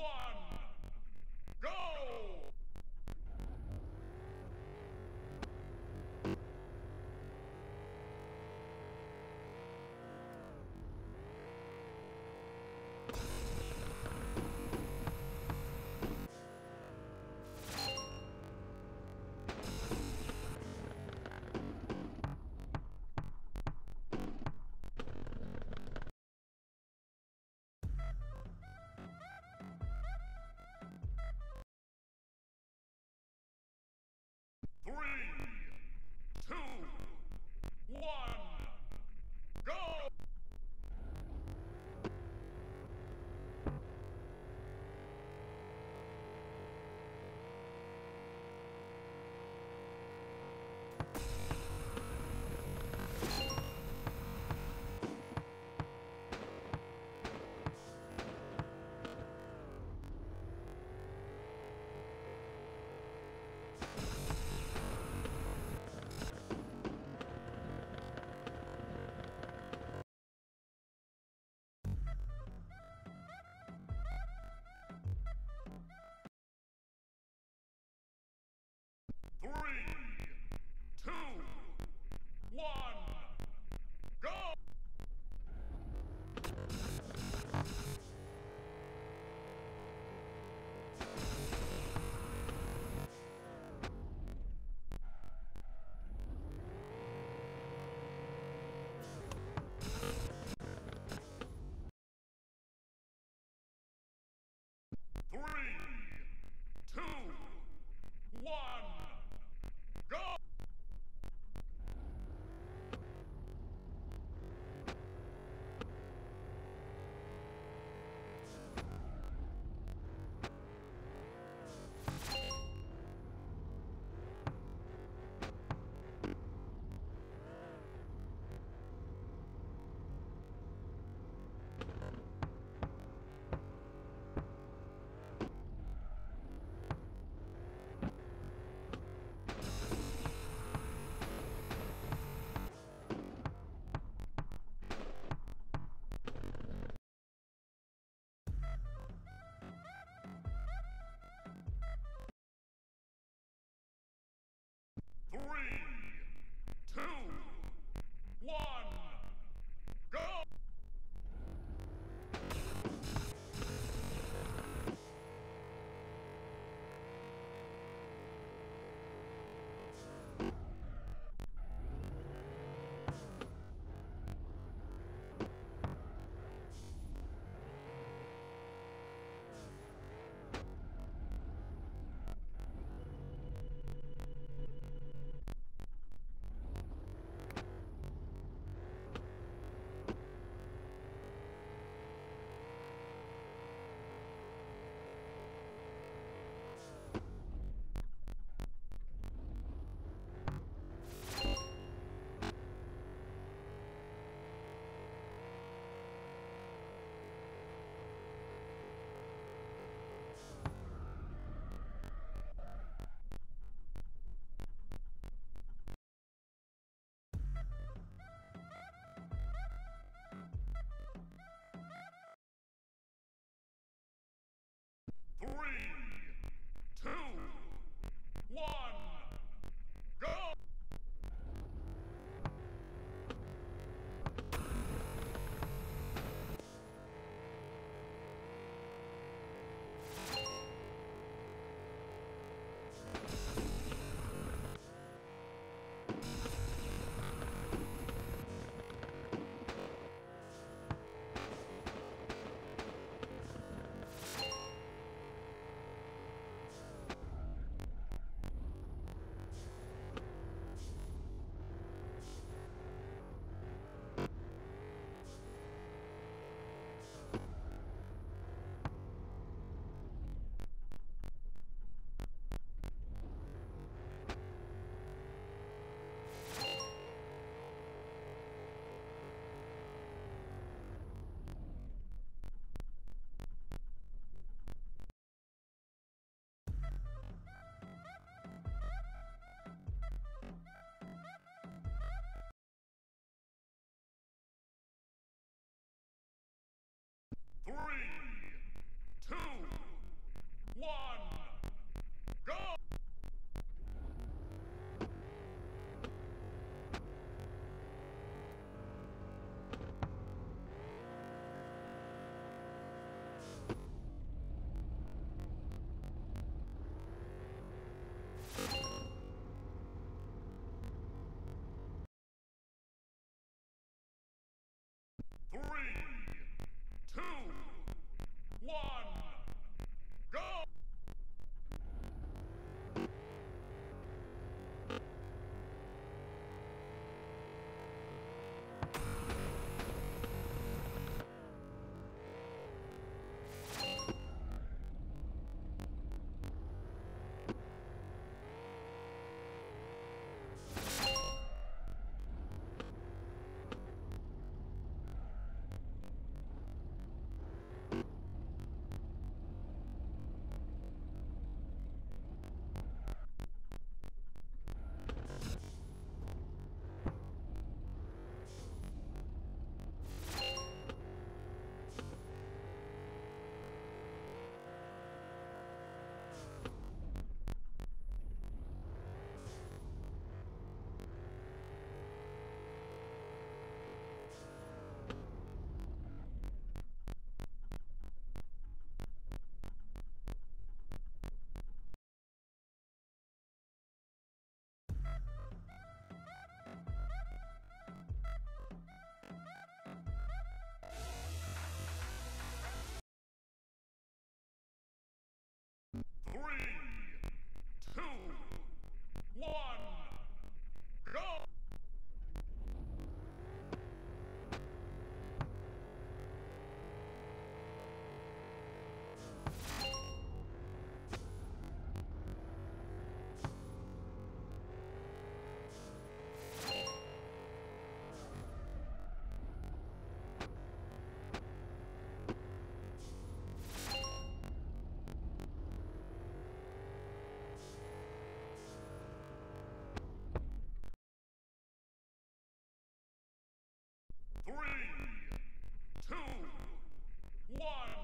one, go! Three, two, one, Three, three, two, one. One!